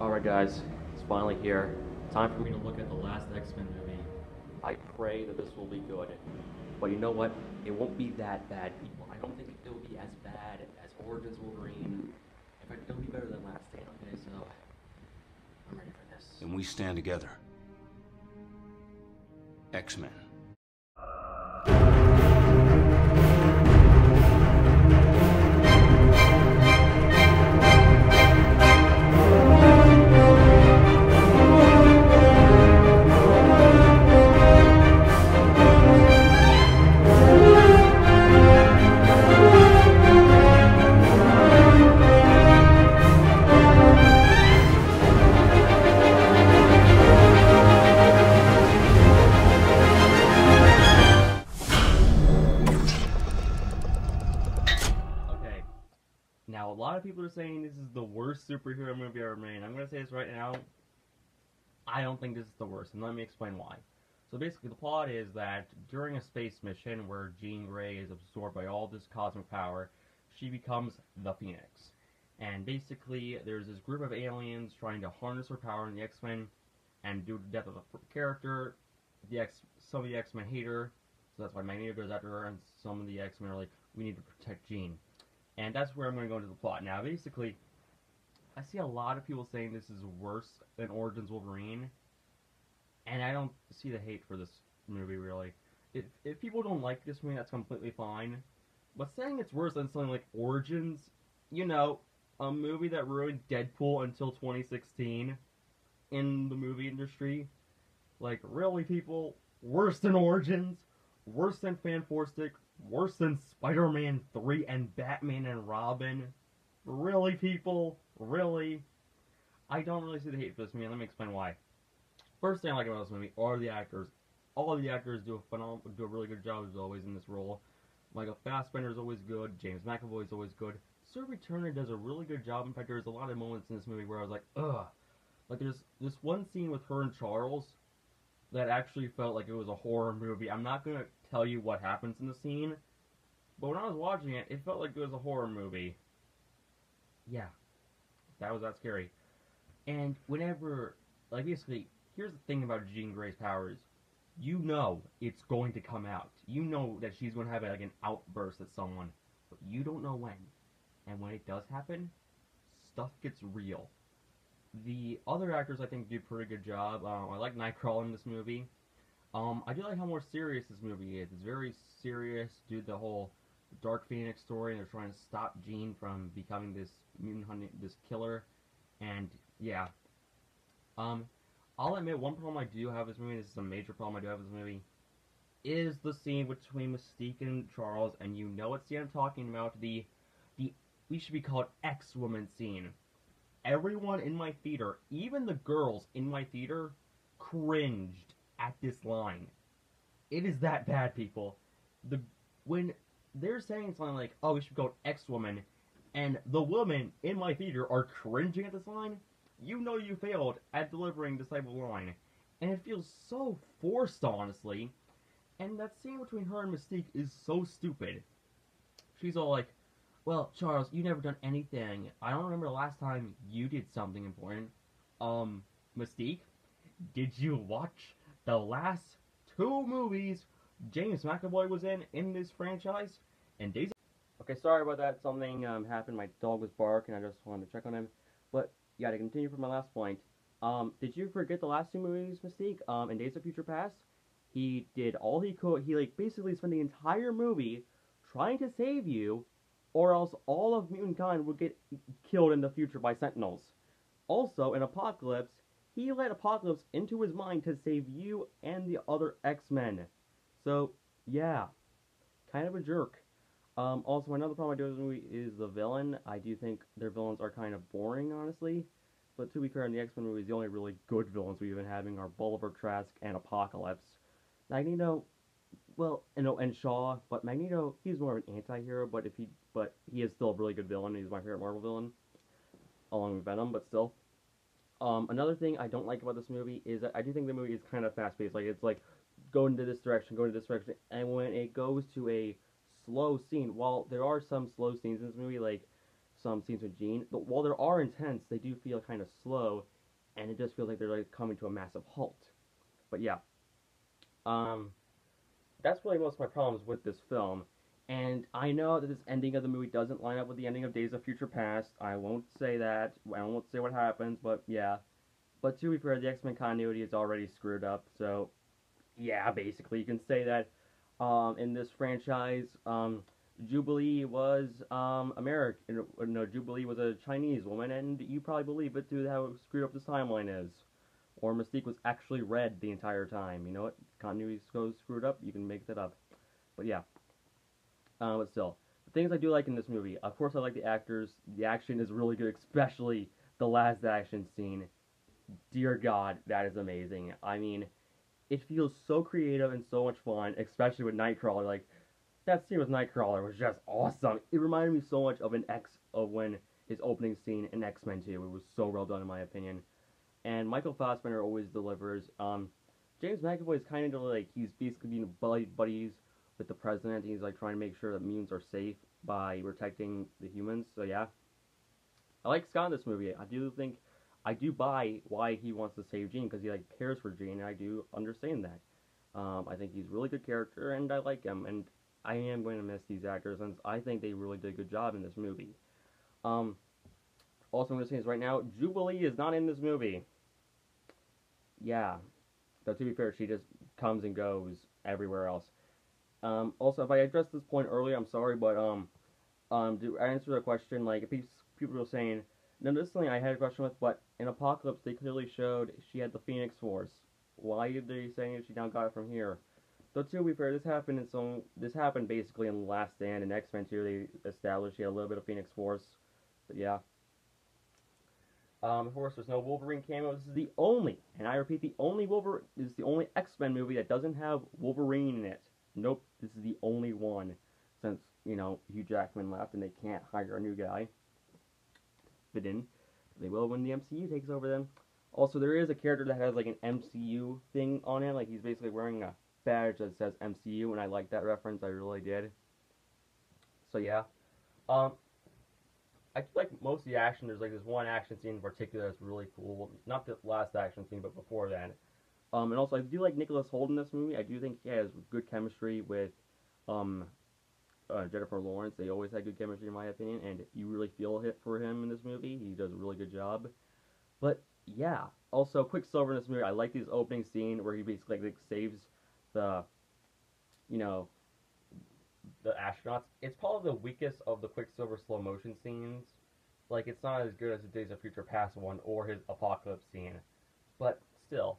Alright, guys, it's finally here. Time for me to look at the last X Men movie. I pray that this will be good. But you know what? It won't be that bad, people. I don't think it will be as bad as Origins Wolverine. In fact, it'll be better than Last Stand, okay? So, I'm ready for this. And we stand together. X Now, a lot of people are saying this is the worst superhero movie ever made. I'm going to say this right now. I don't think this is the worst, and let me explain why. So basically, the plot is that during a space mission where Jean Grey is absorbed by all this cosmic power, she becomes the Phoenix. And basically, there's this group of aliens trying to harness her power in the X-Men, and due to the death of the character, the X, some of the X-Men hate her, so that's why Magneto goes after her, and some of the X-Men are like, we need to protect Jean. And that's where I'm going to go into the plot. Now, basically, I see a lot of people saying this is worse than Origins Wolverine, and I don't see the hate for this movie, really. If, if people don't like this movie, that's completely fine. But saying it's worse than something like Origins, you know, a movie that ruined Deadpool until 2016 in the movie industry, like, really, people? Worse than Origins? Worse than Fant4stic? Worse than Spider-Man 3 and Batman and Robin? Really, people? Really? I don't really see the hate for this movie. Let me explain why. First thing I like about this movie are the actors. All the actors do a phenomenal, do a really good job as always in this role. Michael Fassbender is always good. James McAvoy is always good. Sophie Turner does a really good job. In fact, there's a lot of moments in this movie where I was like, ugh. Like there's this one scene with her and Charles that actually felt like it was a horror movie. I'm not gonna tell you what happens in the scene, but when I was watching it, it felt like it was a horror movie. Yeah, that was that scary. And whenever, like, basically, here's the thing about Jean Grey's powers: you know it's going to come out. You know that she's going to have like an outburst at someone, but you don't know when. And when it does happen, stuff gets real. The other actors, I think, do a pretty good job. Um, I like Nightcrawler in this movie. Um, I do like how more serious this movie is. It's very serious due to the whole Dark Phoenix story, and they're trying to stop Jean from becoming this mutant hunting, this killer. And yeah, um, I'll admit one problem I do have with this movie. This is a major problem I do have with this movie. Is the scene between Mystique and Charles, and you know what scene I'm talking about? The, the we should be called X Woman scene. Everyone in my theater, even the girls in my theater, cringed at this line. It is that bad, people. The when they're saying something like, "Oh, we should go to X woman," and the women in my theater are cringing at this line, you know you failed at delivering this line, and it feels so forced, honestly. And that scene between her and Mystique is so stupid. She's all like, "Well, Charles, you never done anything. I don't remember the last time you did something important." Um, Mystique, did you watch the last two movies James McAvoy was in in this franchise? And Daisy. Okay, sorry about that. Something um, happened. My dog was barking. I just wanted to check on him. But yeah, to continue from my last point. Um, did you forget the last two movies, Mystique? Um, in Days of Future Past, he did all he could. He like basically spent the entire movie trying to save you, or else all of mutant kind would get killed in the future by Sentinels. Also, in Apocalypse, he let Apocalypse into his mind to save you and the other X-Men. So, yeah, kind of a jerk. Um, also, another problem I do with this movie is the villain. I do think their villains are kind of boring, honestly. But to be fair, in the X-Men movies, the only really good villains we've been having are Bolivar Trask and Apocalypse. Magneto, well, know, and Shaw, but Magneto, he's more of an anti-hero, but if he, but he is still a really good villain. He's my favorite Marvel villain, along with Venom, but still. Um, another thing I don't like about this movie is I do think the movie is kind of fast-paced. Like it's like go into this direction, go into this direction, and when it goes to a slow scene, while there are some slow scenes in this movie, like some scenes with Jean. But while there are intense, they do feel kind of slow, and it just feels like they're like coming to a massive halt. But yeah, um, that's really most of my problems with this film. And I know that this ending of the movie doesn't line up with the ending of Days of Future Past. I won't say that. I won't say what happens, but yeah. But to be fair, the X Men continuity is already screwed up. So, yeah, basically, you can say that um, in this franchise, um, Jubilee was um, American. No, Jubilee was a Chinese woman, and you probably believe it to how screwed up this timeline is. Or Mystique was actually red the entire time. You know what? Continuity goes screwed up. You can make that up. But yeah. But still, the things I do like in this movie. Of course, I like the actors. The action is really good, especially the last action scene. Dear God, that is amazing. I mean, it feels so creative and so much fun, especially with Nightcrawler. Like that scene with Nightcrawler was just awesome. It reminded me so much of an X of when his opening scene in X Men 2. It was so well done in my opinion. And Michael Fassbender always delivers. Um, James McAvoy is kind of like he's basically being buddies with the president. He's like trying to make sure that mutants are safe by protecting the humans. So yeah, I like Scott in this movie. I do think I do buy why he wants to save Jean because he like cares for Jean. And I do understand that. Um, I think he's a really good character, and I like him. And I am going to miss these actors, and I think they really did a good job in this movie. Um, also, I'm going to say this right now: Jubilee is not in this movie. Yeah, but to be fair, she just comes and goes everywhere else. Um, also, if I addressed this point earlier, I'm sorry, but um, um, to answer the question, like if people were saying, now this thing I had a question with, but in Apocalypse they clearly showed she had the Phoenix Force. Why are they saying she now got it from here? Though to be fair, this happened in some. This happened basically in the Last Stand in X Men 2. They established she had a little bit of Phoenix Force, but yeah. Um, of course, there's no Wolverine cameo. This is the only, and I repeat, the only Wolverine. This is the only X Men movie that doesn't have Wolverine in it. Nope, this is the only one since, you know, Hugh Jackman left and they can't hire a new guy. Fit in. They will when the MCU takes over them. Also, there is a character that has like an MCU thing on it. Like he's basically wearing a badge that says MCU, and I like that reference. I really did. So yeah, um, I like most of the action. There's like this one action scene in particular that's really cool. Not the last action scene, but before that. Um, and also, I do like Nicholas Hoult in this movie. I do think he has good chemistry with um, uh, Jennifer Lawrence. They always had good chemistry, in my opinion, and you really feel it for him in this movie. He does a really good job. But yeah, also Quicksilver in this movie. I like this opening scene where he basically like, saves the, you know, the astronauts. It's probably the weakest of the Quicksilver slow motion scenes. Like it's not as good as the Days of Future Past one or his Apocalypse scene, but still,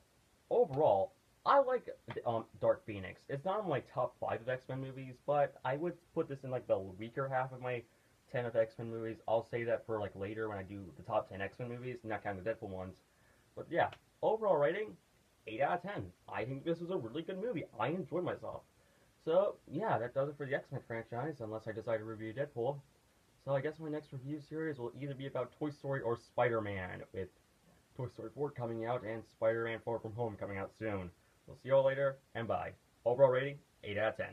overall, I like um, Dark Phoenix. It's not in my top five of X Men movies, but I would put this in like the weaker half of my ten of X Men movies. I'll say that for like later when I do the top ten X Men movies, not counting the Deadpool ones. But yeah, overall rating, eight out of ten. I think this was a really good movie. I enjoyed myself. So yeah, that does it for the X Men franchise. Unless I decide to review Deadpool. So I guess my next review series will either be about Toy Story or Spider Man with Toy Story 4 coming out, and Spider-Man Far From Home coming out soon. We'll see you all later, and bye. Overall rating, 8 out of 10.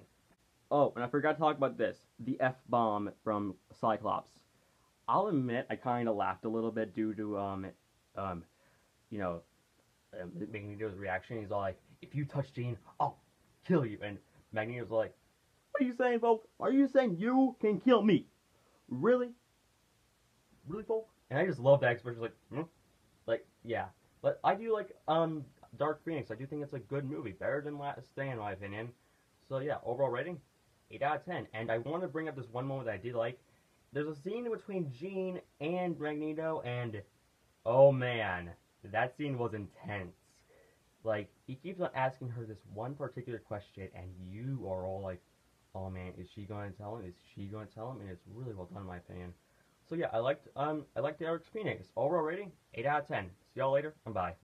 Oh, and I forgot to talk about this. The F-bomb from Cyclops. I'll admit I kind of laughed a little bit due to, um, um, you know, um, Magneto's reaction. He's all like, if you touch Jean, I'll kill you. And Magneto's like, what are you saying, folks? Are you saying you can kill me? Really? Really, folks? And I just love that expression. Like, hmm? Yeah. But I do like um Dark Phoenix. I do think it's a good movie. Better than Last Stand, in my opinion. So yeah, overall rating, 8 out of 10. And I want to bring up this one moment that I did like. There's a scene between Jean and Magneto, and oh man, that scene was intense. Like, he keeps on asking her this one particular question, and you are all like, oh man, is she going to tell him? Is she going to tell him? And it's really well done, in my opinion. So yeah, I liked um I liked the Dark Phoenix. Overall rating, 8 out of 10. See y'all later, and bye.